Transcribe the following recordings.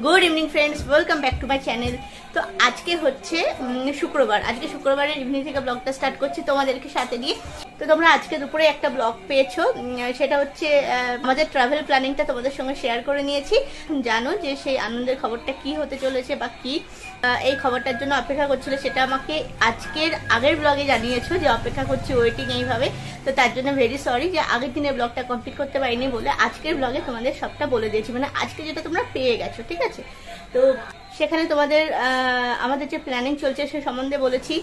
good evening friends. Welcome back to my channel. তো আজকে হচ্ছে শুক্রবার। আজকে শুক্রবারের ইভিনিং থেকে ব্লগটা স্টার্ট করছি তোমাদেরকে সাথে নিয়ে। তো তোমরা আজকে দুপুরে একটা ব্লগ পেয়েছ সেটা হচ্ছে আমাদের ট্রাভেল প্ল্যানিংটা তোমাদের সঙ্গে শেয়ার করে নিয়েছি। জানো যে সেই আনন্দের খবরটা কি হতে চলেছে বা কি? এই খবরটার জন্য অপেক্ষা করছিল, সেটা আমাকে আজকের আগের ব্লগে জানিয়েছো যে অপেক্ষা করছি ওয়েটিং এইভাবে। তো তার জন্য ভেরি সরি যে আগের দিনের ব্লগটা কমপ্লিট করতে পারিনি বলে আজকের ব্লগে তোমাদের সবটা বলে দিয়েছি। মানে আজকে যেটা তোমরা পেয়ে গেছো, ঠিক আছে? তো সেখানে তোমাদের আমাদের যে প্ল্যানিং চলছে সে সম্বন্ধে বলেছি।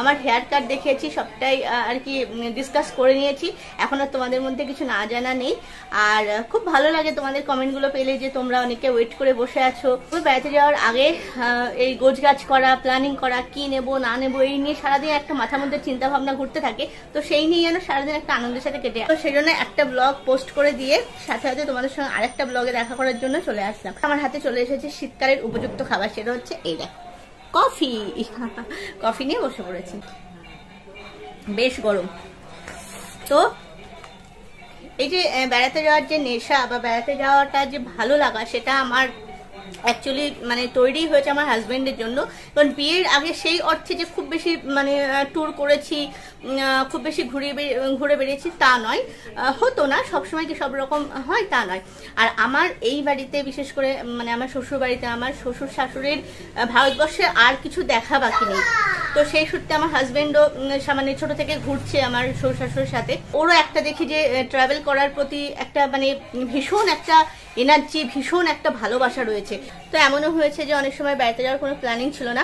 আমার হেয়ার কাট দেখিয়েছি সবটাই আর কি ডিসকাস করে নিয়েছি। এখন আর তোমাদের মধ্যে কিছু না জানা নেই। আর খুব ভালো লাগে তোমাদের কমেন্টগুলো পেলে যে তোমরা অনেকে ওয়েট করে বসে আছো। আমি বেড়াতে যাওয়ার আগে এই গোছগাছ করা প্ল্যানিং করা, কি নেব, না নেব, এই নিয়ে সারাদিন একটা মাথার মধ্যে চিন্তা ভাবনা ঘুরতে থাকে। তো সেই নিয়ে যেন সারাদিন একটা আনন্দের সাথে কেটে। তো সেই জন্য একটা ব্লগ পোস্ট করে দিয়ে, সাথে সাথে তোমাদের সঙ্গে আরেকটা ব্লগে দেখা করার জন্য চলে আসলাম। আমার হাতে চলে এসেছে শীতকালের উপযুক্ত খাবার। সেটা হচ্ছে এই দেখো। কফি। কফি নিয়ে বসে পড়েছি। বেশ গরম। তো এই যে বেড়াতে যাওয়ার যে নেশা বা বেড়াতে যাওয়াটা যে ভালো লাগা, সেটা আমার অ্যাকচুয়ালি মানে তৈরি হয়েছে আমার হাজব্যান্ডের জন্য। কারণ বিয়ের আগে সেই অর্থে যে খুব বেশি মানে ট্যুর করেছি খুব বেশি ঘুরে ঘুরে বেরিয়েছি তা নয়। হতো না, সবসময় কি সব রকম হয় তা নয়। আর আমার এই বাড়িতে বিশেষ করে মানে আমার শ্বশুর বাড়িতে আমার শ্বশুর শাশুড়ির ভারতবর্ষে আর কিছু দেখা বাকি নেই। তো সেই সূত্রে আমার হাজবেন্ডও সামান্য ছোট থেকে ঘুরছে আমার শ্বশুর শাশুর সাথে। ওরও একটা দেখি যে ট্রাভেল করার প্রতি একটা মানে ভীষণ একটা এনার্জি ভীষণ একটা ভালোবাসা রয়েছে। তো এমনও হয়েছে যে, অনেক সময় বেড়াতে যাওয়ার কোনো প্ল্যানিং ছিল না।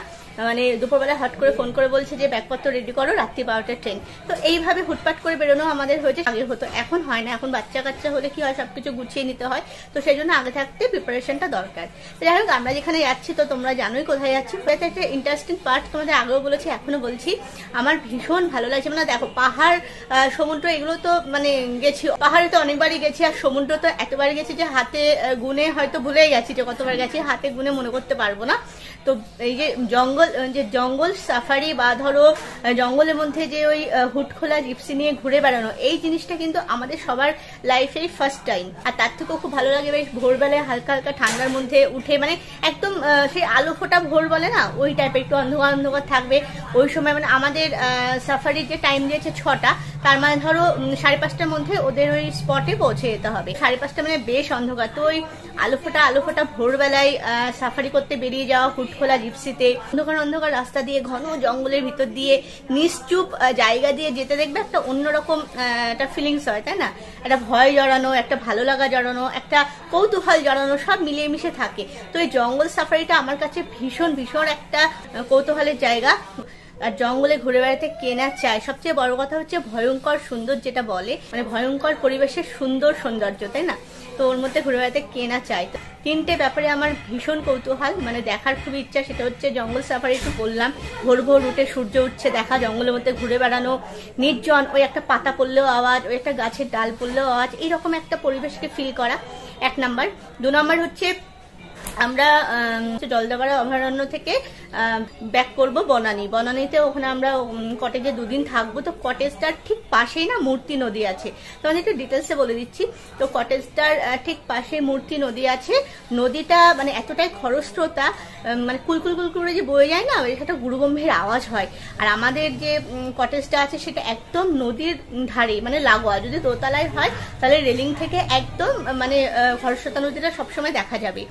মানে দুপুরবেলা হট করে ফোন করে বলছে যে, ব্যাগপত্র রেডি করো, রাত্রি বারোটার ট্রেন তো এইভাবে হুটপাট করে বেরোনো আমাদের হয়েছে। আগে হতো, এখন হয় না। এখন বাচ্চা কাচ্চা হলে কি হয়, সবকিছু গুছিয়ে নিতে হয়। তো সেই জন্য আগে থাকতে প্রিপারেশনটা দরকার। যাই হোক, আমরা যেখানে যাচ্ছি, তো তোমরা জানোই কোথায় যাচ্ছি। এটা একটা ইন্টারেস্টিং পার্ট তোমাদের আগেও বলেছি, এখনও বলছি। আমার ভীষণ ভালো লাগছে। মানে দেখো, পাহাড় সমুদ্র, এগুলো তো মানে গেছি। পাহাড়ে তো অনেকবারই গেছি, আর সমুদ্র তো এতবার গেছি যে হাতে গুনে হয়তো ভুলেই গেছি যে কতবার গেছি। হাতে গুনে মনে করতে পারব না। তো এই যে জঙ্গল আহ, যে জঙ্গল সাফারি বা ধরো জঙ্গলের মধ্যে যে ওই হুট খোলা জিপসি নিয়ে ঘুরে বেড়ানো এই জিনিসটা কিন্তু আমাদের সবার লাইফের ফার্স্ট টাইম আর তার থেকেও খুব ভালো লাগে বেশ ভোরবেলায় হালকা হালকা ঠান্ডার মধ্যে উঠে মানে একদম সেই আলো ফোটা ভোর বলে না ওই টাইপের একটু অন্ধকার অন্ধকার থাকবে। ওই সময় মানে আমাদের সাফারির যে টাইম দিয়েছে ছটা তার মানে ধরো সাড়ে পাঁচটার মধ্যে ওদের ওই স্পটে পৌঁছে যেতে হবে। সাড়ে পাঁচটা মানে বেশ অন্ধকার তো ওই আলো ফোটা আলো ফোটা ভোরবেলায় সাফারি করতে বেরিয়ে যাওয়া হুটখোলা জিপসিতে অন্ধকার অন্ধকার রাস্তা দিয়ে, ঘন জঙ্গলের ভিতর দিয়ে, নিশ্চুপ জায়গা দিয়ে যেতে দেখবে একটা অন্যরকম একটা ফিলিংস হয়, তাই না? একটা ভয় জড়ানো, একটা ভালো লাগা জড়ানো, একটা কৌতূহল জড়ানো, সব মিলিয়ে মিশে থাকে। তো এই জঙ্গল সাফারিটা আমার কাছে ভীষণ ভীষণ একটা কৌতূহলের জায়গা। আর জঙ্গলে ঘুরে বেড়াতে কেনা চায় সবচেয়ে বড় কথা হচ্ছে ভয়ঙ্কর সুন্দর যেটা বলে মানে ভয়ঙ্কর পরিবেশের সুন্দর সৌন্দর্য, তাই না? তো ওর মধ্যে ঘুরে বেড়াতে কেনা চাই। তো তিনটে ব্যাপারে আমার ভীষণ কৌতূহল মানে দেখার খুব ইচ্ছা। সেটা হচ্ছে জঙ্গল সাফারি একটু বললাম। ভোর ভোর উঠে সূর্য উঠছে দেখা জঙ্গলের মধ্যে ঘুরে বেড়ানো নির্জন ওই একটা পাতা পড়লেও আওয়াজ ওই একটা গাছের ডাল পড়লেও আওয়াজ এইরকম একটা পরিবেশকে ফিল করা। এক নাম্বার। দু নম্বর হচ্ছে আমরা আম, জলদাপাড়া অভয়ারণ্য থেকে ব্যাক করব বনানী। বনানীতে ওখানে আমরা কটেজে দুদিন থাকব। তো কটেজটার ঠিক পাশেই না মূর্তি নদী আছে। তোমাদের একটু ডিটেলসে বলে দিচ্ছি। তো কটেজটার ঠিক পাশে মূর্তি নদী আছে। নদীটা মানে এতটাই খরস্রোতা মানে কুলকুল কুলকুল করে যে বয়ে যায় না একটা গুরুগম্ভীর আওয়াজ হয়। আর আমাদের যে কটেজটা আছে, সেটা একদম নদীর ধারে মানে লাগোয়া। যদি দোতলায় হয়, তাহলে রেলিং থেকে একদম মানে খরস্রোতা নদীটা সবসময় দেখা যাবে।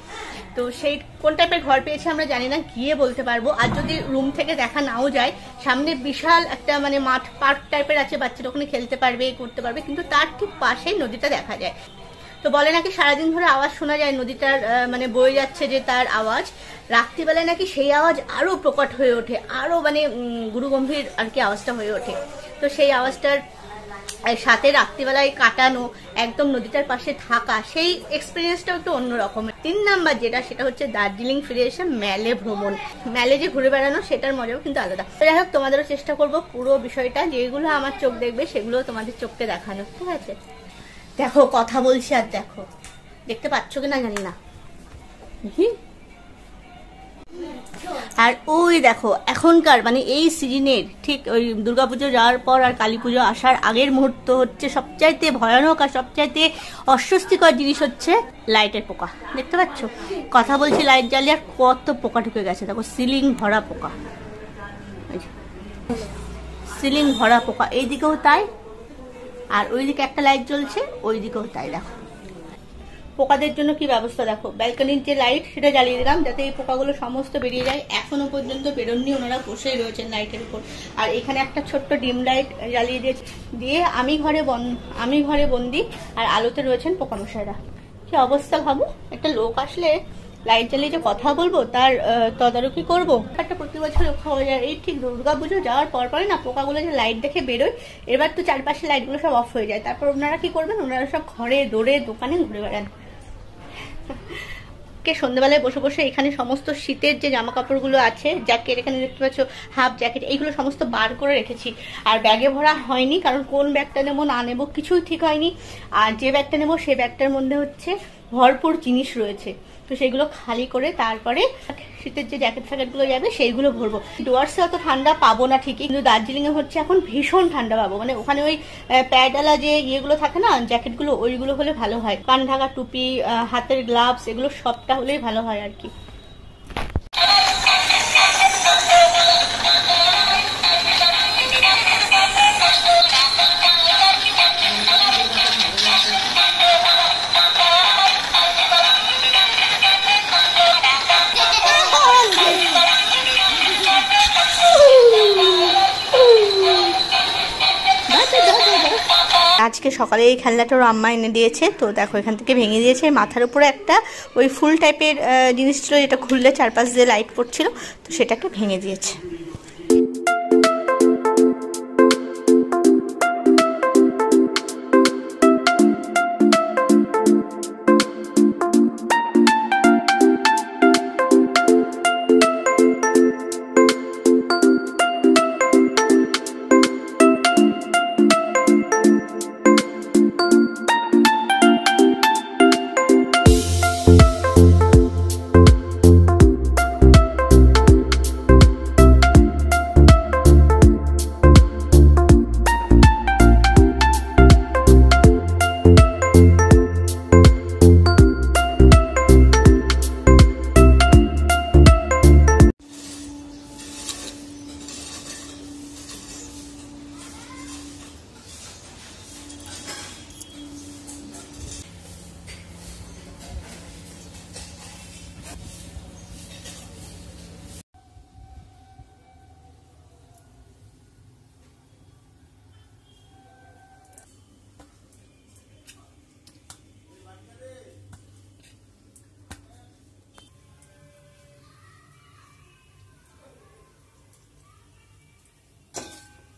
তো সেই, কোন টাইপের ঘর পেয়েছে আমরা জানি না, গিয়ে বলতে পারব। আর যদি রুম থেকে দেখা নাও যায়, সামনে বিশাল একটা মানে মাঠ পার্ক টাইপের আছে, বাচ্চারা ওখানে খেলতে পারবে করতে পারবে, কিন্তু তার ঠিক পাশেই নদীটা দেখা যায়। তো বলে নাকি সারাদিন ধরে আওয়াজ শোনা যায়, নদীটার মানে বয়ে যাচ্ছে যে তার আওয়াজ। রাত্রিবেলায় নাকি সেই আওয়াজ আরও প্রকট হয়ে ওঠে, আরও মানে গুরুগম্ভীর আর কি আওয়াজটা হয়ে ওঠে। তো সেই আওয়াজটার সাথে রাত্রিবেলায় কাটানো, একদম নদীটার পাশে থাকা, সেই এক্সপিরিয়েন্সটাও একটু অন্যরকম। তিন নাম্বার যেটা, সেটা হচ্ছে দার্জিলিং ফিরে এসে ম্যালে ভ্রমণ। ম্যালে যে ঘুরে বেড়ানো, সেটার মজাও কিন্তু আলাদা। যাই হোক, তোমাদেরও চেষ্টা করব পুরো বিষয়টা, যেগুলো আমার চোখ দেখবে, সেগুলো তোমাদের চোখকে দেখানো, ঠিক আছে? দেখো, কথা বলছি আর দেখো। দেখতে পাচ্ছ কিনা জানি না। হুম। আর ওই দেখো, এখনকার মানে এই সিজনের ঠিক ওই দুর্গাপুজো যাওয়ার পর আর কালী পুজো আসার আগের মুহূর্ত হচ্ছে সবচাইতে ভয়ানক আর সবচাইতে অস্বস্তিকর জিনিস হচ্ছে লাইটের পোকা। দেখতে পাচ্ছ? কথা বলছি লাইট জ্বালিয়ে আর কত পোকা ঢুকে গেছে। দেখো, সিলিং ভরা পোকা। সিলিং ভরা পোকা। এইদিকেও তাই, আর ওইদিকে একটা লাইট জ্বলছে, ওইদিকেও তাই, দেখো। পোকাদের জন্য কি ব্যবস্থা দেখো ব্যালকনির যে লাইট সেটা জ্বালিয়ে দিলাম, যাতে এই পোকাগুলো সমস্ত বেরিয়ে যায়। এখনও পর্যন্ত বেরোননি, ওনারা বসেই রয়েছেন লাইটের উপর। আর এখানে একটা ছোট্ট ডিম লাইট জ্বালিয়ে দিয়ে দিয়ে আমি ঘরে বন আমি ঘরে বন্দি, আর আলোতে রয়েছেন পোকামশাইরা। কি অবস্থা ভাবো? একটা লোক আসলে লাইট জ্বালিয়ে যে কথা বলব, তার তদারকি করব? একটা প্রতি বছর লক্ষ্য হয়ে যায়। এই ঠিক দুর্গা পুজো যাওয়ার পর পরে না পোকাগুলো যে লাইট দেখে বেরোয়, এবার তো চারপাশে লাইটগুলো সব অফ হয়ে যায়। তারপর ওনারা কি করবেন? ওনারা সব ঘরে দৌড়ে দোকানে ঘুরে বেড়ান। কে সন্ধ্যেবেলায় বসে বসে এখানে সমস্ত শীতের যে জামা কাপড়গুলো আছে জ্যাকেট এখানে দেখতে পাচ্ছ হাফ জ্যাকেট এইগুলো সমস্ত বার করে রেখেছি। আর ব্যাগে ভরা হয়নি, কারণ কোন ব্যাগটা নেব না নেব কিছুই ঠিক হয়নি। আর যে ব্যাগটা নেব, সে ব্যাগটার মধ্যে হচ্ছে ভরপুর জিনিস রয়েছে। তো সেগুলো খালি করে তারপরে শীতের যে জ্যাকেট ফ্যাকেটগুলো যাবে, সেইগুলো ভরবো। ডুয়ার্সে অত ঠান্ডা পাবো না ঠিকই, কিন্তু দার্জিলিংয়ে হচ্ছে এখন ভীষণ ঠান্ডা পাবো। মানে ওখানে ওই প্যাডালা যে ইয়েগুলো থাকে না জ্যাকেটগুলো ওইগুলো হলে ভালো হয়। কান ঢাকা টুপি হাতের গ্লাভস এগুলো সবটা হলেই ভালো হয় আর কি। আজকে সকালে এই খেলনাটা ওর আম্মা এনে দিয়েছে। তো দেখো, এখান থেকে ভেঙে দিয়েছে। মাথার উপরে একটা ওই ফুল টাইপের জিনিস ছিল, যেটা খুললে চারপাশ দিয়ে লাইট পড়ছিল, তো সেটাকে ভেঙে দিয়েছে।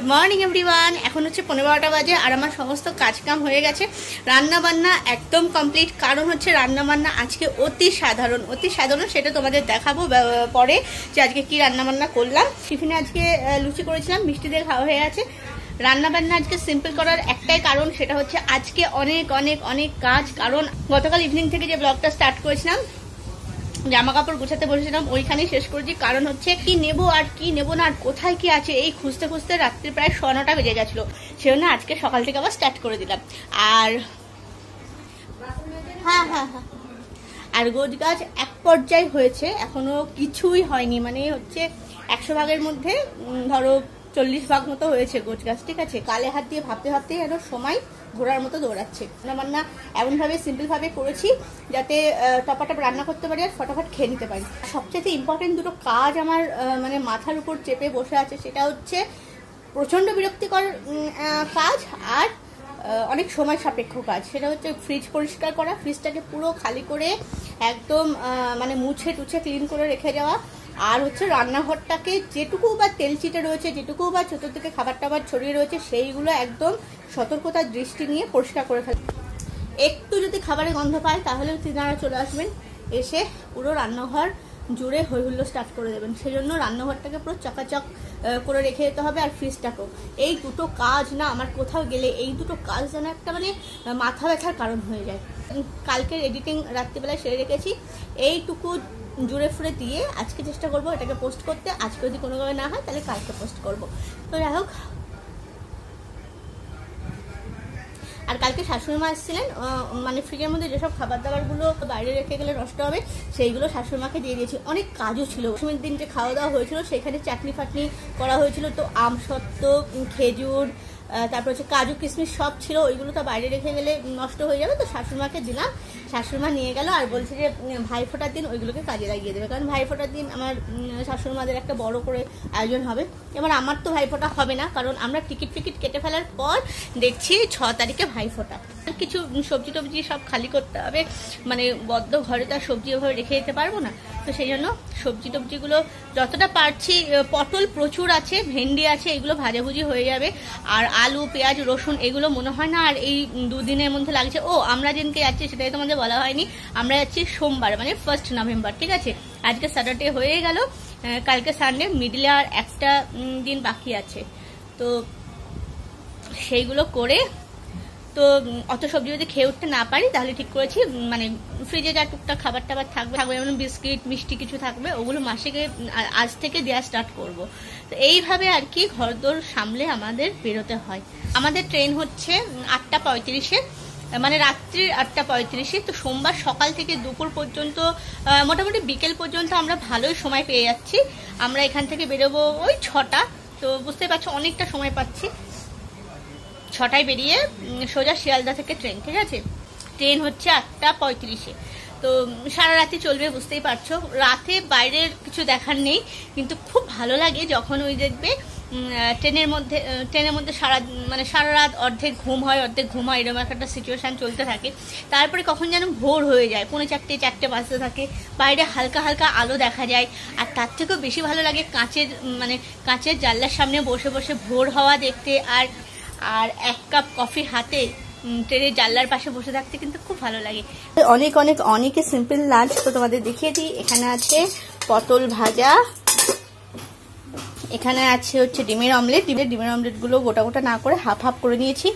গুড মর্নিং এভরিওয়ান এখন হচ্ছে পনেরো বারোটা বাজে আর আমার সমস্ত কাজকাম হয়ে গেছে। রান্না বান্না একদম কমপ্লিট কারণ হচ্ছে রান্না বান্না আজকে অতি সাধারণ। অতি সাধারণ সেটা তোমাদের দেখাবো পরে যে আজকে কি রান্না বান্না করলাম। টিফিনে আজকে লুচি করেছিলাম মিষ্টি দিয়ে খাওয়া হয়ে গেছে। রান্না বান্না আজকে সিম্পল করার একটাই কারণ, সেটা হচ্ছে আজকে অনেক অনেক অনেক কাজ। কারণ গতকাল ইভিনিং থেকে যে ব্লগটা স্টার্ট করেছিলাম জামা কাপড় গোছাতে বসেছিলাম, ওইখানেই শেষ করেছি। কারণ হচ্ছে, কি নেব আর কি নেব না, আর কোথায় কি আছে? এই খুঁজতে খুঁজতে রাত্রি প্রায় নটা বেজে গেছিল। সেজন্য আজকে সকাল থেকে আবার স্টার্ট করে দিলাম। আর হ্যাঁ হ্যাঁ হ্যাঁ। আর গোছ গাছ এক পর্যায় হয়েছে, এখনও কিছুই হয়নি। মানে হচ্ছে, একশো ভাগের মধ্যে ধরো চল্লিশ ভাগ মতো হয়েছে গোছ গাছ, ঠিক আছে? কালে হাত দিয়ে ভাবতে ভাবতে যেন সময় ঘোরার মতো দৌড়াচ্ছে। রান্না বান্না এমনভাবে সিম্পলভাবে করেছি যাতে টপাটপ রান্না করতে পারি আর ফটাফট খেয়ে নিতে পারি। সবচেয়ে ইম্পর্টেন্ট দুটো কাজ আমার মানে মাথার উপর চেপে বসে আছে, সেটা হচ্ছে প্রচণ্ড বিরক্তিকর কাজ আর অনেক সময় সাপেক্ষ কাজ। সেটা হচ্ছে ফ্রিজ পরিষ্কার করা। ফ্রিজটাকে পুরো খালি করে একদম মানে মুছে টুছে ক্লিন করে রেখে যাওয়া। আর হচ্ছে রান্নাঘরটাকে যেটুকু বা তেল চিটে রয়েছে, যেটুকু বা ছোট থেকে খাবার টাবার ছড়িয়ে রয়েছে, সেইগুলো একদম সতর্কতার দৃষ্টি নিয়ে পরিষ্কার করে ফেলে। একটু যদি খাবারের গন্ধ পায় তাহলে তিনারা চলে আসবেন, এসে পুরো রান্নাঘর জুড়ে হই হুল্লো স্টার্ট করে দেবেন। সেই জন্য রান্নাঘরটাকে পুরো চকাচক করে রেখে যেতে হবে আর ফ্রিজটাকেও। এই দুটো কাজ না আমার কোথাও গেলে, এই দুটো কাজ যেন একটা মানে মাথা ব্যথার কারণ হয়ে যায়। কালকের এডিটিং রাত্রিবেলায় সেরে রেখেছি। এইটুকু জুড়ে ফুড়ে দিয়ে আজকে চেষ্টা করব এটাকে পোস্ট করতে। আজকে যদি কোনোভাবে না হয়, তাহলে কালকে পোস্ট করব। তো যাই হোক। আর কালকে শাশুড়ি মা এসেছিলেন মানে ফ্রিজের মধ্যে যেসব খাবার দাবারগুলো বাইরে রেখে গেলে নষ্ট হবে, সেইগুলো শাশুড়ি মাকে দিয়ে দিয়েছি। অনেক কাজও ছিল। দশমীর দিন যে খাওয়া দাওয়া হয়েছিল, সেখানে চাটনি ফাটনি করা হয়েছিল। তো আম সত্ত্ব খেজুর তারপর হচ্ছে কাজু কিশমিশ সব ছিল ওইগুলো তো বাইরে রেখে গেলে নষ্ট হয়ে যাবে। তো শাশুড়িমাকে দিলাম। শাশুড়িমা নিয়ে গেল আর বলছে যে উম, ভাইফোঁটার দিন ওইগুলোকে কাজে লাগিয়ে দেবে। কারণ ভাইফোঁটার দিন আমার শাশুড়িমাদের একটা বড় করে আয়োজন হবে। এবার আমার তো ভাইফোঁটা হবে না কারণ আমরা টিকিট ফিকিট কেটে ফেলার পর দেখছি ছ তারিখে ভাইফোঁটা কিছু সবজি টবজি সব খালি করতে হবে। মানে বদ্ধ ঘরে তো আর সবজি ওভাবে রেখে যেতে পারব না। তো সেই জন্য সবজি টবজিগুলো যতটা পারছি পটল প্রচুর আছে ভেন্ডি আছে এগুলো ভাজাভুজি হয়ে যাবে। আর আলু, পেঁয়াজ, রসুন, এগুলো মনে হয় না, আর এই দুদিনের মধ্যে লাগছে। ও, আমরা যেদিনকে যাচ্ছি সেটাই তোমাদের বলা হয়নি। আমরা যাচ্ছি সোমবার মানে ফার্স্ট নভেম্বর ঠিক আছে? আজকে স্যাটারডে হয়ে গেল। কালকে সানডে মিডলে আর একটা দিন বাকি আছে। তো সেইগুলো করে তো অত সবজি যদি খেয়ে উঠতে না পারি, তাহলে ঠিক করেছি মানে ফ্রিজে যা টুকটাক খাবার টাবার থাকবে থাকবে যেমন বিস্কিট মিষ্টি কিছু থাকবে, ওগুলো মাসেকে আজ থেকে দেওয়া স্টার্ট করব। তো এইভাবে আর কি ঘরদোর সামলে আমাদের বেরোতে হয়। আমাদের ট্রেন হচ্ছে আটটা পঁয়ত্রিশে মানে রাত্রি আটটা পঁয়ত্রিশে, তো সোমবার সকাল থেকে দুপুর পর্যন্ত মোটামুটি বিকেল পর্যন্ত আমরা ভালোই সময় পেয়ে যাচ্ছি। আমরা এখান থেকে বেরোবো ওই ছটা, তো বুঝতে পারছ, অনেকটা সময় পাচ্ছি। ছটায় বেরিয়ে সোজা শিয়ালদা থেকে ট্রেন, ঠিক আছে? ট্রেন হচ্ছে আটটা পঁয়ত্রিশে। তো সারা রাতি চলবে, বুঝতেই পারছ। রাতে বাইরের কিছু দেখার নেই, কিন্তু খুব ভালো লাগে যখন ওই দেখবে ট্রেনের মধ্যে ট্রেনের মধ্যে সারা মানে সারা রাত অর্ধেক ঘুম হয়, অর্ধেক ঘুম হয়, এরকম একটা সিচুয়েশান চলতে থাকে। তারপরে কখন যেন ভোর হয়ে যায়, পৌনে চারটে চারটে বাজতে থাকে। বাইরে হালকা হালকা আলো দেখা যায়। আর তার থেকেও বেশি ভালো লাগে কাঁচের মানে কাঁচের জানলার সামনে বসে বসে ভোর হওয়া দেখতে। আর আর এক কাপ কফি হাতে ট্রেনের জানলার পাশে বসে থাকতে কিন্তু খুব ভালো লাগে। অনেক অনেক, অনেকে সিম্পল লাঞ্চ তো তোমাদের দেখিয়ে দিই, এখানে আছে পটল ভাজা। এখানে আছে হচ্ছে ডিমের অমলেট ডিমের ডিমের অমলেটগুলো গোটা গোটা না করে হাফ হাফ করে নিয়েছি।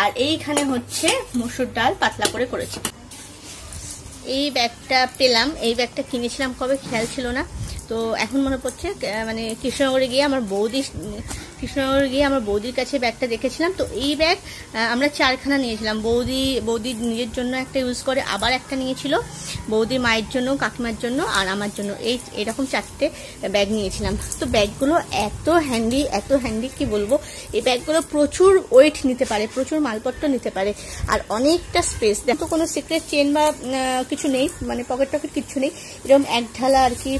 আর এইখানে হচ্ছে মসুর ডাল পাতলা করে করেছি। এই ব্যাগটা পেলাম। এই ব্যাগটা কিনেছিলাম কবে খেয়াল ছিল না। তো এখন মনে পড়ছে মানে কৃষ্ণনগরে গিয়ে আমার বৌদি কৃষ্ণনগরে গিয়ে আমার বৌদির কাছে ব্যাগটা দেখেছিলাম। তো এই ব্যাগ আমরা চারখানা নিয়েছিলাম। বৌদি বৌদি নিজের জন্য একটা ইউজ করে, আবার একটা নিয়েছিল। বৌদির মায়ের জন্য, কাকিমার জন্য আর আমার জন্য। এই এরকম চারটে ব্যাগ নিয়েছিলাম। তো ব্যাগগুলো এত হ্যান্ডি এত হ্যান্ডি কি বলব? এই ব্যাগগুলো প্রচুর ওয়েট নিতে পারে, প্রচুর মালপত্র নিতে পারে। আর অনেকটা স্পেস দেখো কোনো সিক্রেট চেন বা কিছু নেই মানে পকেট টকেট কিছু নেই। এরকম এক ঢালা আর কি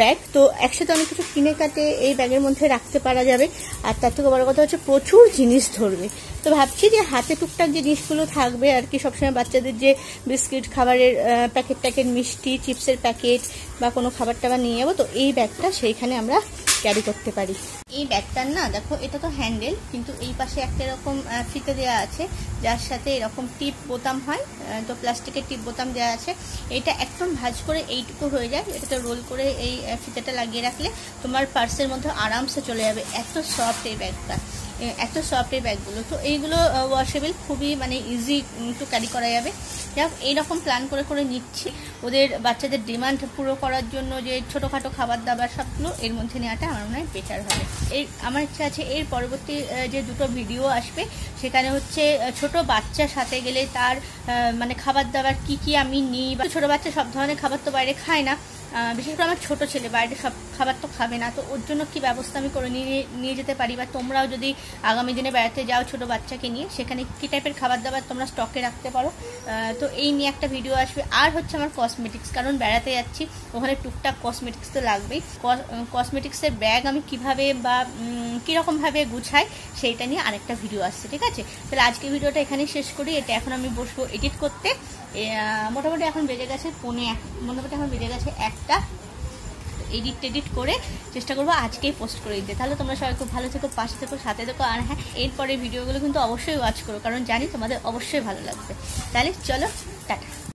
ব্যাগ। তো একসাথে অনেক কিছু কিনে কাটে, এই ব্যাগের মধ্যে রাখতে পারা যাবে। আর তার থেকে বড় কথা হচ্ছে প্রচুর জিনিস ধরবে। তো ভাবছি যে হাতে টুকটাক যে জিনিসগুলো থাকবে আর কি সবসময় বাচ্চাদের যে বিস্কিট খাবারের প্যাকেট প্যাকেট মিষ্টি চিপসের প্যাকেট বা কোনো খাবার টাবার নিয়ে যাব, তো এই ব্যাগটা সেইখানে আমরা ক্যারি করতে পারি। এই ব্যাগটার না, দেখো, এটা তো হ্যান্ডেল কিন্তু এই পাশে একটা এরকম ফিতে দেওয়া আছে, যার সাথে এরকম টিপ বোতাম হয় তো প্লাস্টিকের টিপ বোতাম দেওয়া আছে। এটা একদম ভাজ করে এইটুকু হয়ে যায় এটাকে রোল করে এই ফিতেটা লাগিয়ে রাখলে তোমার পার্সের মধ্যে আরামসে চলে যাবে, এত সফট এই ব্যাগটা। এত সফট এই ব্যাগগুলো তো এইগুলো ওয়াশেবল খুবই মানে ইজি টু ক্যারি করা যাবে। যাক এইরকম প্ল্যান করে করে নিচ্ছি। ওদের বাচ্চাদের ডিমান্ড পুরো করার জন্য যে ছোটোখাটো খাবার দাবার সবগুলো, এর মধ্যে নেওয়াটা আমার মনে হয় বেটার হবে। এই আমার ইচ্ছা আছে, এর পরবর্তী যে দুটো ভিডিও আসবে, সেখানে হচ্ছে ছোট বাচ্চার সাথে গেলে তার মানে খাবার দাবার কি কি আমি নিই, বা ছোটো বাচ্চা সব ধরনের খাবার তো বাইরে খায় না। বিশেষ করে আমার ছোটো ছেলে, বাইরে সব খাবার তো খাবে না, তো ওর জন্য কি ব্যবস্থা আমি করে নিয়ে নিয়ে যেতে পারি? বা তোমরাও যদি আগামী দিনে বেড়াতে যাও ছোট বাচ্চাকে নিয়ে, সেখানে কী টাইপের খাবার দাবার তোমরা স্টকে রাখতে পারো? তো এই নিয়ে একটা ভিডিও আসবে। আর হচ্ছে আমার কসমেটিক্স কারণ বেড়াতে যাচ্ছি, ওখানে টুকটাক কসমেটিক্স তো লাগবেই। কসমেটিক্সের ব্যাগ আমি কীভাবে বা কীরকমভাবে গুছাই, সেইটা নিয়ে আরেকটা ভিডিও আসছে, ঠিক আছে? তাহলে আজকে ভিডিওটা এখানেই শেষ করি। এটা এখন আমি বসবো এডিট করতে। মোটামুটি এখন বেজে গেছে পনে এক, মোটামুটি এখন বেজে গেছে একটা। এডিট টেডিট করে চেষ্টা করব আজকেই পোস্ট করে দিতে। তাহলে তোমরা সবাই খুব ভালো থেকো, পাশে থেকো, সাথে থেকো। আর হ্যাঁ এরপরে ভিডিওগুলো কিন্তু অবশ্যই ওয়াচ করো, কারণ জানি তোমাদের অবশ্যই ভালো লাগবে। তাহলে চলো, টাটা।